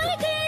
Tiger!